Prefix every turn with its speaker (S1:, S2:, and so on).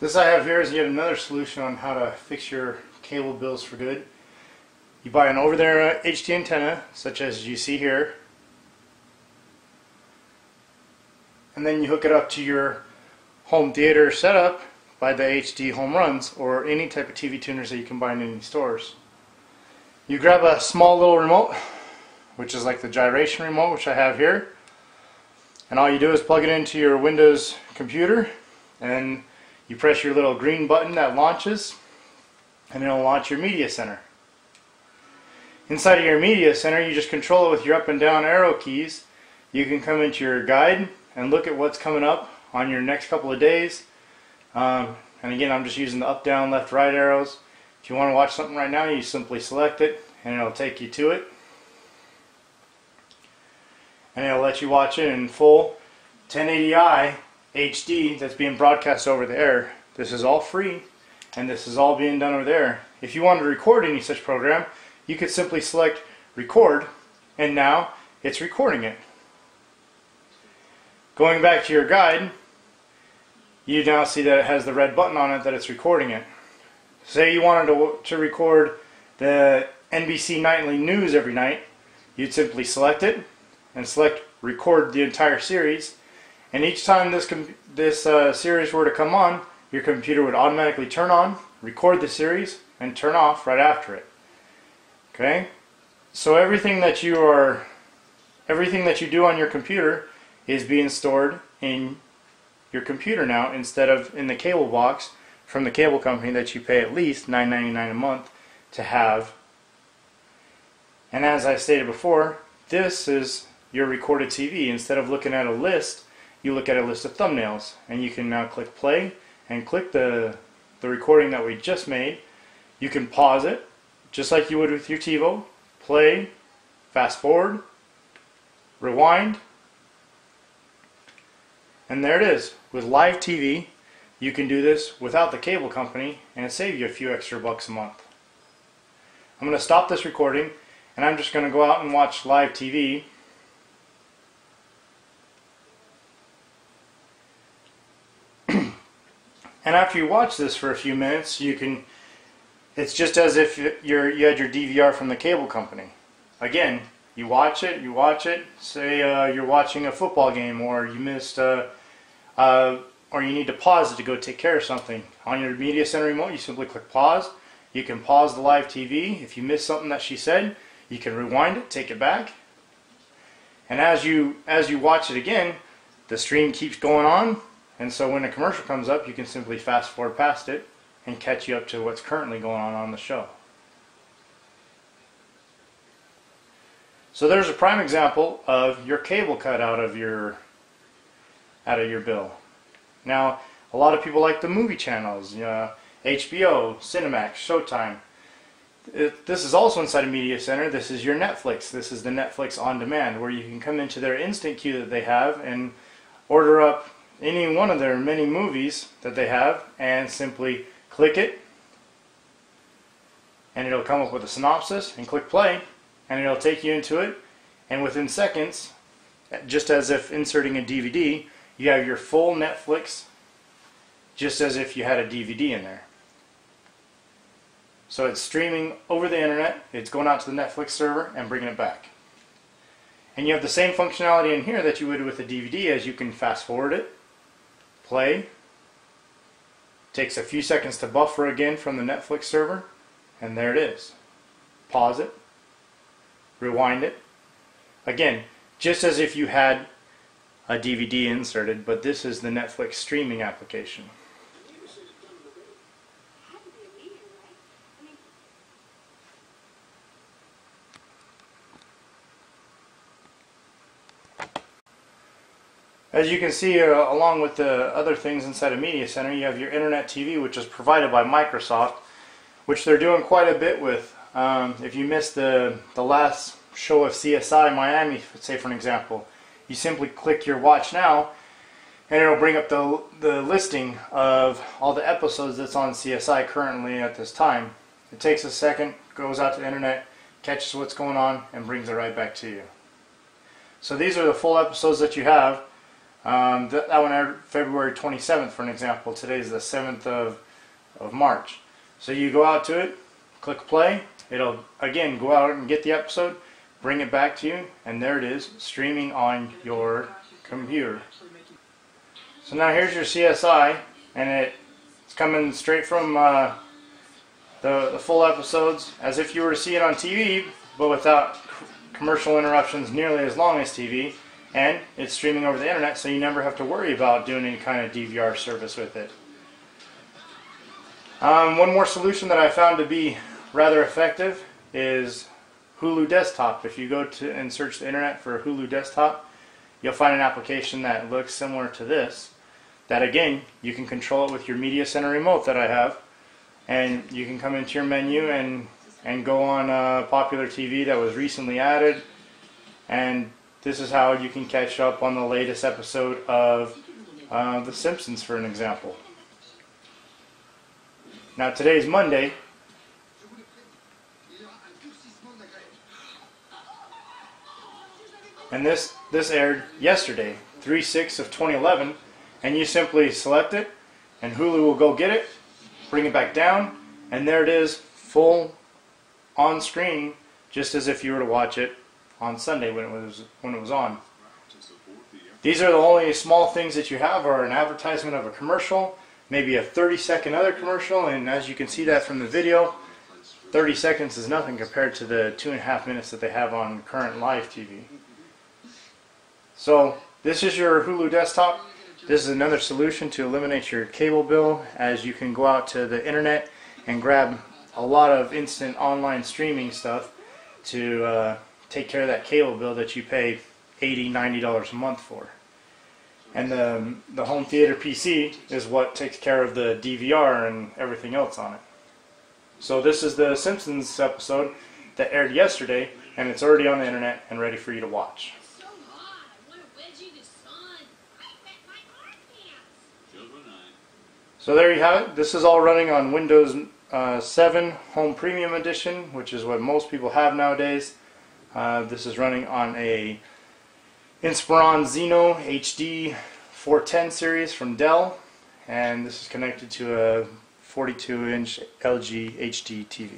S1: This I have here is yet another solution on how to fix your cable bills for good. You buy an over-there uh, HD antenna, such as you see here, and then you hook it up to your home theater setup by the HDHomeRuns or any type of TV tuners that you can buy in any stores. You grab a small little remote, which is like the gyration remote, which I have here, and all you do is plug it into your Windows computer and you press your little green button that launches and it'll launch your media center. Inside of your media center you just control it with your up and down arrow keys. You can come into your guide and look at what's coming up on your next couple of days. Um, and again I'm just using the up, down, left, right arrows. If you want to watch something right now you simply select it and it'll take you to it. And it'll let you watch it in full 1080i HD that's being broadcast over the air. This is all free and this is all being done over there. If you want to record any such program, you could simply select record and now it's recording it. Going back to your guide, you now see that it has the red button on it that it's recording it. Say you wanted to, to record the NBC Nightly News every night, you'd simply select it and select record the entire series and each time this this uh, series were to come on, your computer would automatically turn on, record the series, and turn off right after it. Okay? So everything that you are everything that you do on your computer is being stored in your computer now instead of in the cable box from the cable company that you pay at least $9.99 a month to have. And as I stated before, this is your recorded TV. Instead of looking at a list you look at a list of thumbnails and you can now click play and click the, the recording that we just made. You can pause it just like you would with your TiVo, play, fast forward, rewind, and there it is. With live TV, you can do this without the cable company and it saves you a few extra bucks a month. I'm going to stop this recording and I'm just going to go out and watch live TV And after you watch this for a few minutes, you can, it's just as if you're, you had your DVR from the cable company. Again, you watch it, you watch it, say uh, you're watching a football game or you missed, uh, uh, or you need to pause it to go take care of something. On your media center remote, you simply click pause. You can pause the live TV. If you missed something that she said, you can rewind it, take it back. And as you, as you watch it again, the stream keeps going on and so when a commercial comes up, you can simply fast forward past it and catch you up to what's currently going on on the show. So there's a prime example of your cable cut out of your out of your bill. Now, a lot of people like the movie channels, uh, HBO, Cinemax, Showtime. It, this is also inside a Media Center. This is your Netflix. This is the Netflix on demand where you can come into their instant queue that they have and order up any one of their many movies that they have and simply click it. And it'll come up with a synopsis and click play and it'll take you into it. And within seconds just as if inserting a DVD you have your full Netflix just as if you had a DVD in there. So it's streaming over the internet it's going out to the Netflix server and bringing it back. And you have the same functionality in here that you would with a DVD as you can fast forward it play. Takes a few seconds to buffer again from the Netflix server, and there it is. Pause it, rewind it. Again, just as if you had a DVD inserted, but this is the Netflix streaming application. As you can see, uh, along with the other things inside a Media Center, you have your Internet TV, which is provided by Microsoft, which they're doing quite a bit with. Um, if you missed the, the last show of CSI Miami, say for an example, you simply click your Watch Now, and it'll bring up the, the listing of all the episodes that's on CSI currently at this time. It takes a second, goes out to the internet, catches what's going on, and brings it right back to you. So these are the full episodes that you have. Um, th- that one aired February 27th, for an example. Today is the 7th of, of March. So you go out to it, click play. It'll again go out and get the episode, bring it back to you, and there it is, streaming on your computer. So now here's your CSI, and it's coming straight from uh, the, the full episodes, as if you were to see it on TV, but without commercial interruptions nearly as long as TV. And it's streaming over the internet, so you never have to worry about doing any kind of DVR service with it. Um, one more solution that I found to be rather effective is Hulu Desktop. If you go to and search the internet for Hulu Desktop, you'll find an application that looks similar to this. That again, you can control it with your Media Center remote that I have, and you can come into your menu and and go on a popular TV that was recently added, and this is how you can catch up on the latest episode of uh, The Simpsons, for an example. Now today's Monday. And this this aired yesterday, 3/6 of 2011, and you simply select it and Hulu will go get it, bring it back down, and there it is full on screen just as if you were to watch it on Sunday when it was when it was on. These are the only small things that you have are an advertisement of a commercial, maybe a 30 second other commercial, and as you can see that from the video, 30 seconds is nothing compared to the two and a half minutes that they have on current live TV. So this is your Hulu desktop. This is another solution to eliminate your cable bill as you can go out to the internet and grab a lot of instant online streaming stuff to uh, take care of that cable bill that you pay 80 90 dollars a month for and the, the home theater PC is what takes care of the DVR and everything else on it so this is the Simpsons episode that aired yesterday and it's already on the internet and ready for you to watch.
S2: So
S1: there you have it. This is all running on Windows uh, 7 Home Premium Edition, which is what most people have nowadays. Uh, this is running on a Inspiron Zino HD 410 series from Dell, and this is connected to a 42-inch LG HD TV.